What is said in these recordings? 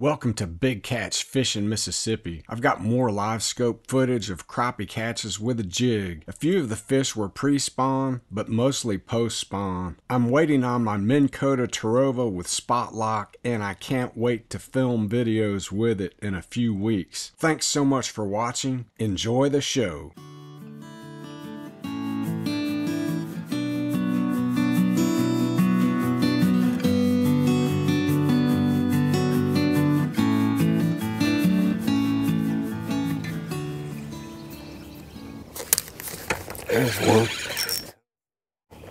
Welcome to Big Catch Fishing Mississippi. I've got more LiveScope footage of crappie catches with a jig. A few of the fish were pre-spawn, but mostly post-spawn. I'm waiting on my Minn Kota Terrova with spot lock, and I can't wait to film videos with it in a few weeks. Thanks so much for watching. Enjoy the show. There's one.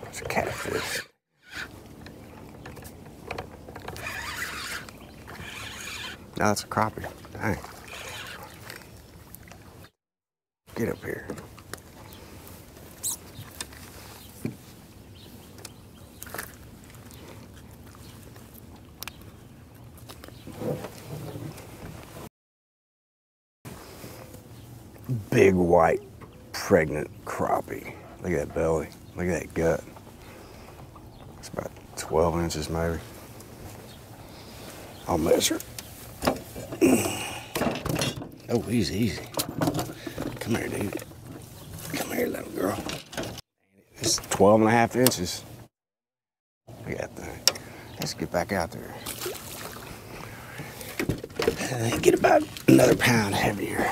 It's a catfish. Now that's a crappie. Dang. Get up here. Big white pregnant crappie. Look at that belly. Look at that gut. It's about 12 inches maybe. I'll measure. Oh, easy, easy. Come here, dude. Come here, little girl. It's 12 and a half inches. Look at that thing. Let's get back out there. Get about another pound heavier.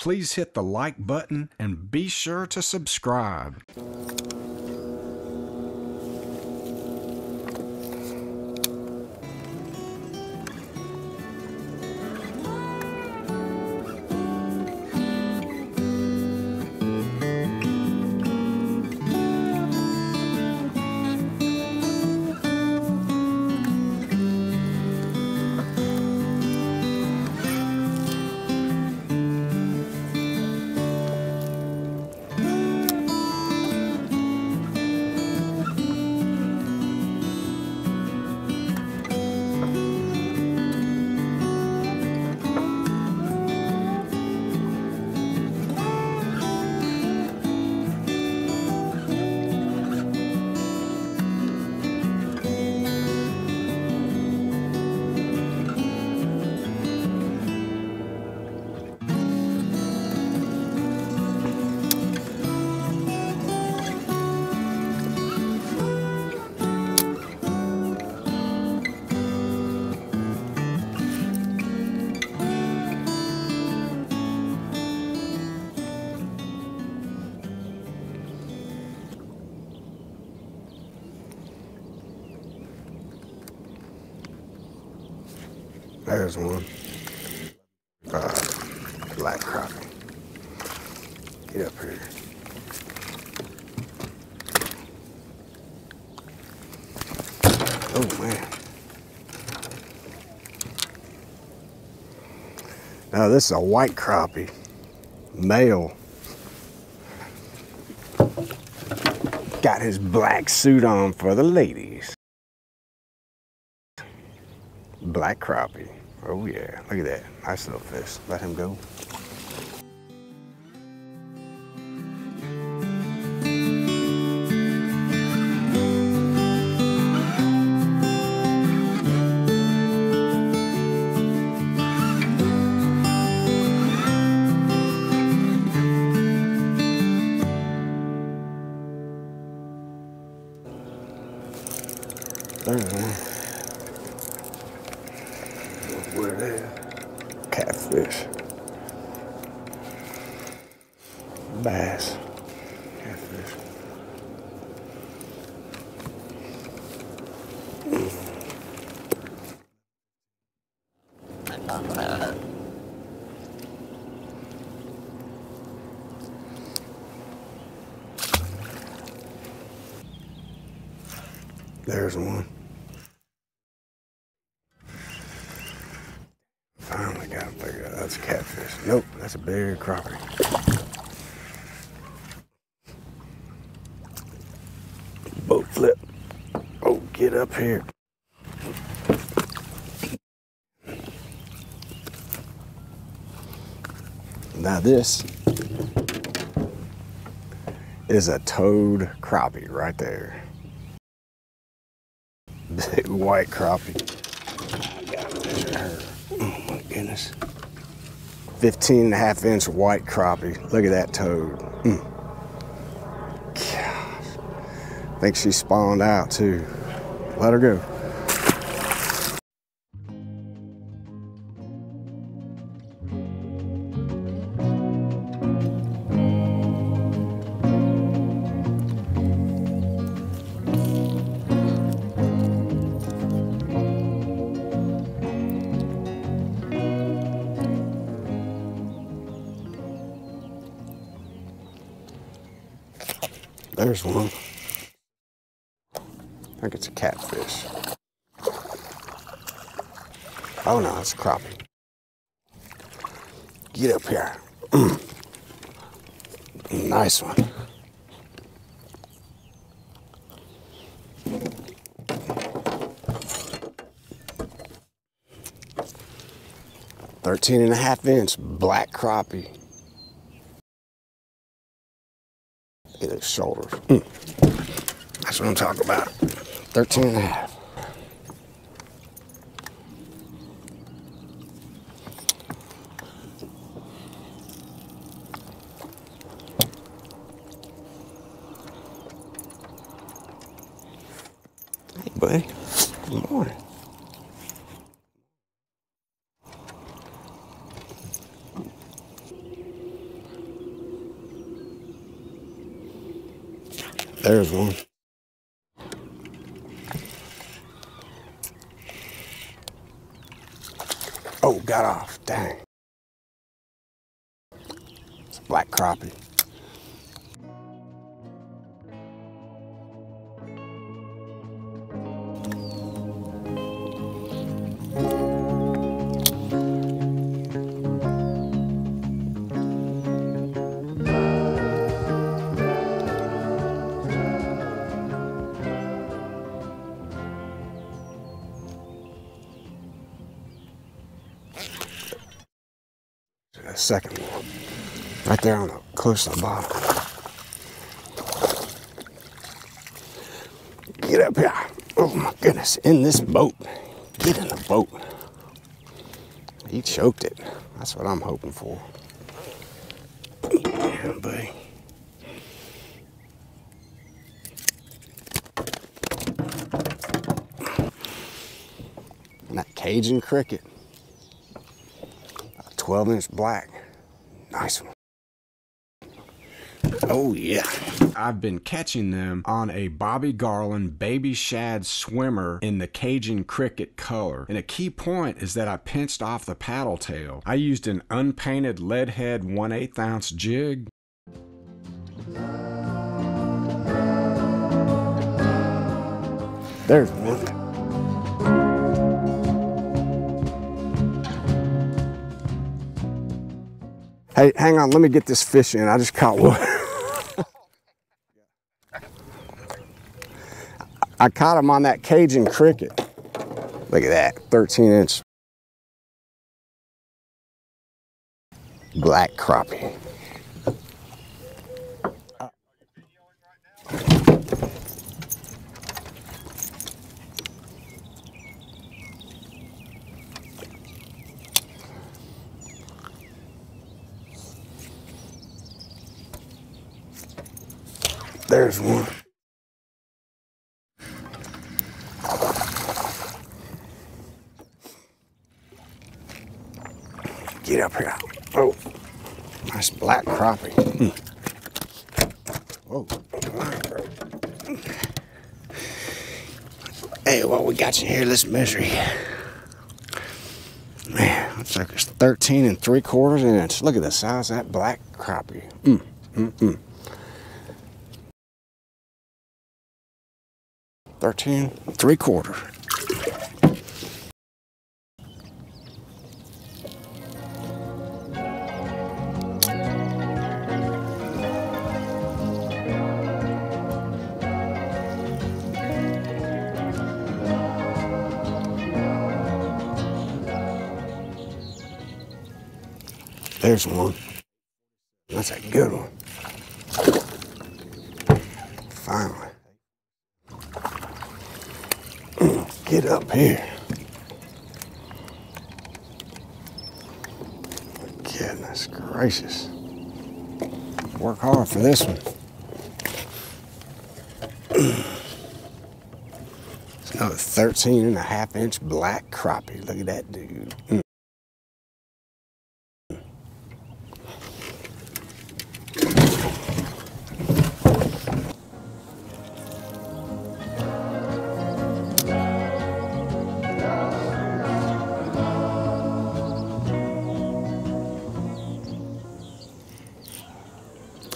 Please hit the like button and be sure to subscribe. There's one. Uh, black crappie. Get up here. Oh man. Now this is a white crappie, male. Got his black suit on for the ladies. Black crappie. Oh yeah, look at that. Nice little fish. Let him go. There's one. Finally got him figured out. That's a catfish. Nope, that's a big crappie. Boat flip. Oh, get up here. Now this is a toad crappie right there. Big white crappie. Oh my goodness. 15 and a half inch white crappie. Look at that toad. Mm. Gosh. I think she spawned out too. Let her go. There's one. I think it's a catfish. Oh no, it's a crappie. Get up here. Nice one. Thirteen and a half inch black crappie. At his shoulders. Mm. That's what I'm talking about. 13 and a half. Hey, buddy. Good morning. There's one. Oh, got off. Dang. It's black crappie. A second one. Right there on the close to the bottom. Get up here. Oh my goodness. In this boat. Get in the boat. He choked it. That's what I'm hoping for. Yeah, buddy. And that Cajun cricket. 12 inch black. Nice one. Oh, yeah. I've been catching them on a Bobby Garland baby shad swimmer in the Cajun cricket color. And a key point is that I pinched off the paddle tail. I used an unpainted lead head 1 8 ounce jig. There's one. Hey, hang on. Let me get this fish in. I just caught one. I caught him on that Cajun cricket. Look at that, 13 inch black crappie. There's one. Get up here. Oh, nice black crappie. Mm. Whoa. Hey, what we got you here? Let's measure you. Man, looks like it's 13 and three quarters inch. Look at the size of that black crappie. Mm, mm, mm. 13, three quarter. There's one. That's a good one. Finally. up here. Goodness gracious. Work hard for this one. it's another 13 and a half inch black crappie. Look at that dude. Mm.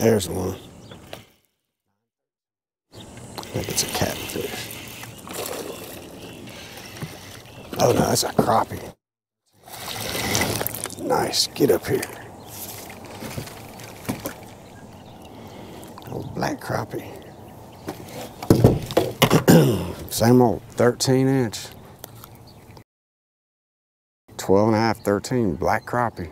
There's one. I think it's a catfish. Oh no, that's a crappie. Nice. Get up here. Old black crappie. Same old 13 inch. 12 and a half, 13 black crappie.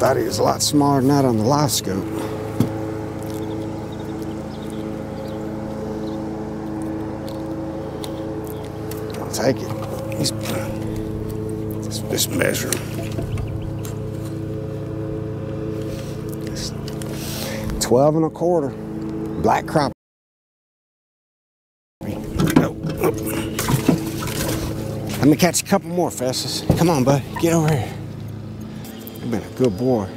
I thought he was a lot smaller than that on the LiveScope. I'll take it. He's just, just measure him. 12 and a quarter. Black crop. Oh. Let me catch a couple more, Festus. Come on, bud. Get over here. You've been a good boy.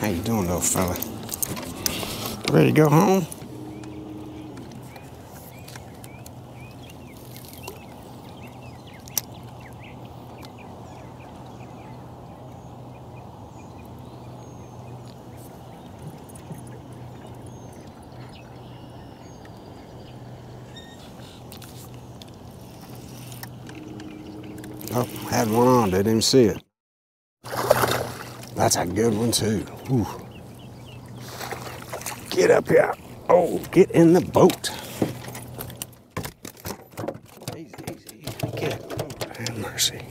How you doing, little fella? Ready to go home? Had one on, didn't even see it. That's a good one too. Ooh. Get up here. Oh, get in the boat. Easy, easy, easy. Get. Oh, have mercy.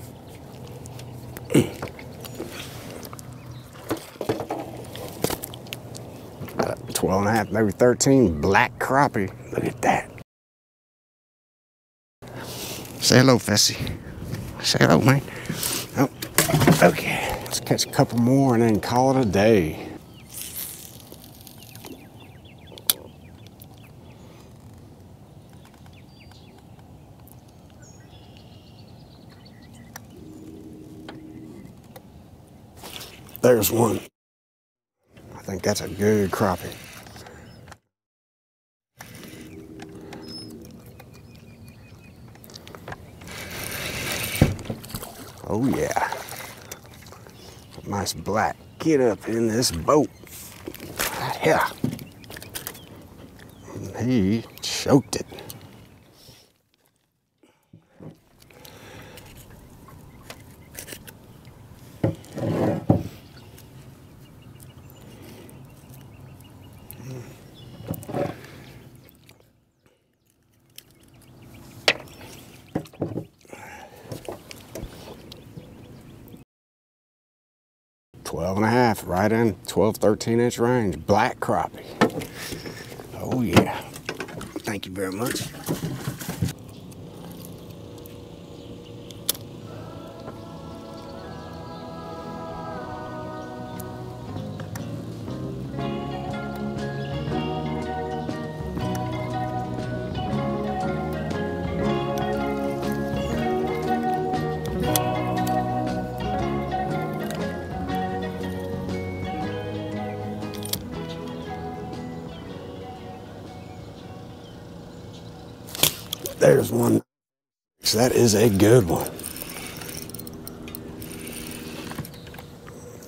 A 12 and a half, maybe 13 black crappie. Look at that. Say hello, Fessy. Say hello, man. Oh, okay. Let's catch a couple more and then call it a day. There's one. I think that's a good crappie. Oh yeah. Nice black. Get up in this boat. Yeah. He choked it. Twelve and a half, right in 12, 13 inch range. Black crappie. Oh yeah. Thank you very much. There's one. That is a good one.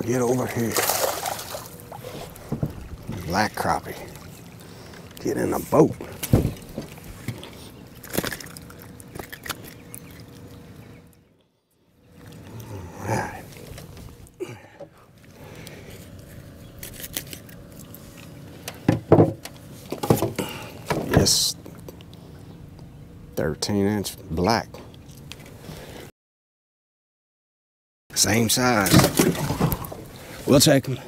Get over here. Black crappie. Get in a boat. 13 inch black. Same size. We'll take them.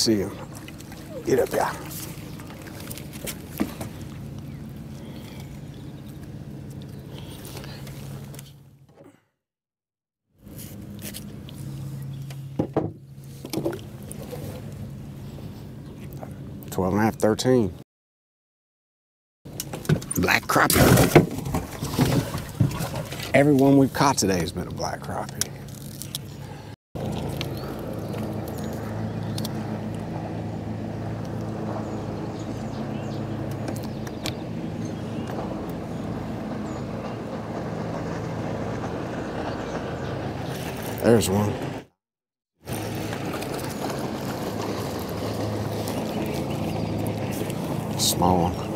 See him. Get up here. Twelve and a half, thirteen. Black crappie. Everyone we've caught today has been a black crappie. There's one. Small one.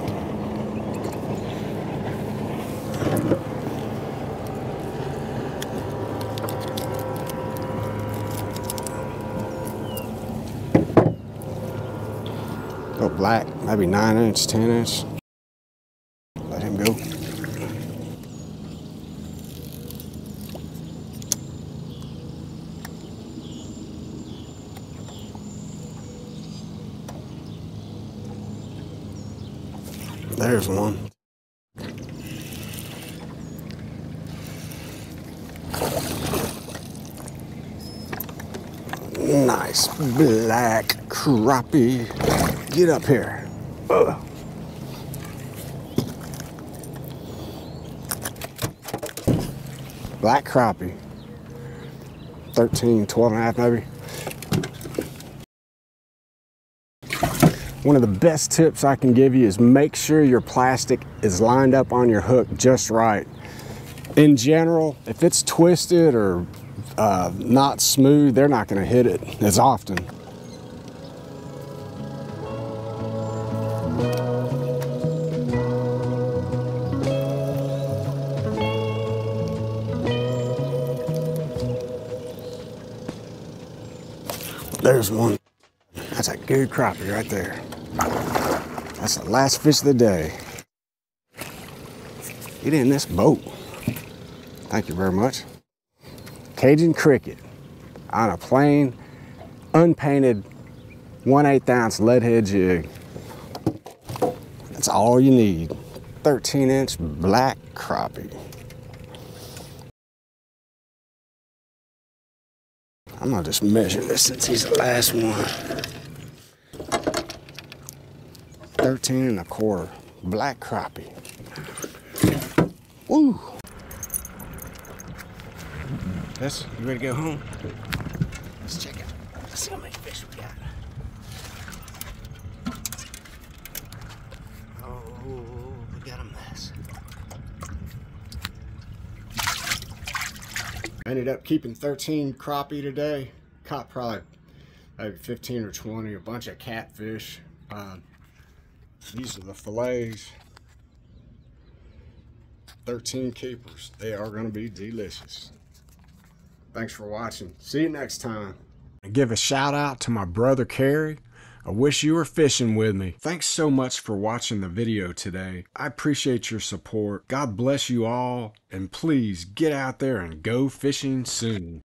Go black, maybe nine inch, ten inch. Let him go. There's one. Nice black crappie. Get up here. Ugh. Black crappie. 13, 12 and a half maybe. One of the best tips I can give you is make sure your plastic is lined up on your hook just right. In general, if it's twisted or uh, not smooth, they're not gonna hit it as often. There's one. That's a good crappie right there. That's the last fish of the day. Get in this boat. Thank you very much. Cajun cricket on a plain, unpainted 1 8 ounce lead head jig. That's all you need. 13 inch black crappie. I'm gonna just measure this since he's the last one. 13 and a quarter, black crappie. Woo! This, you ready to go home? Let's check it. Let's see how many fish we got. Oh, we got a mess. I ended up keeping 13 crappie today. Caught probably maybe 15 or 20, a bunch of catfish. Uh, these are the fillets. 13 keepers. They are going to be delicious. Thanks for watching. See you next time. I give a shout out to my brother Kerry. I wish you were fishing with me. Thanks so much for watching the video today. I appreciate your support. God bless you all. And please get out there and go fishing soon.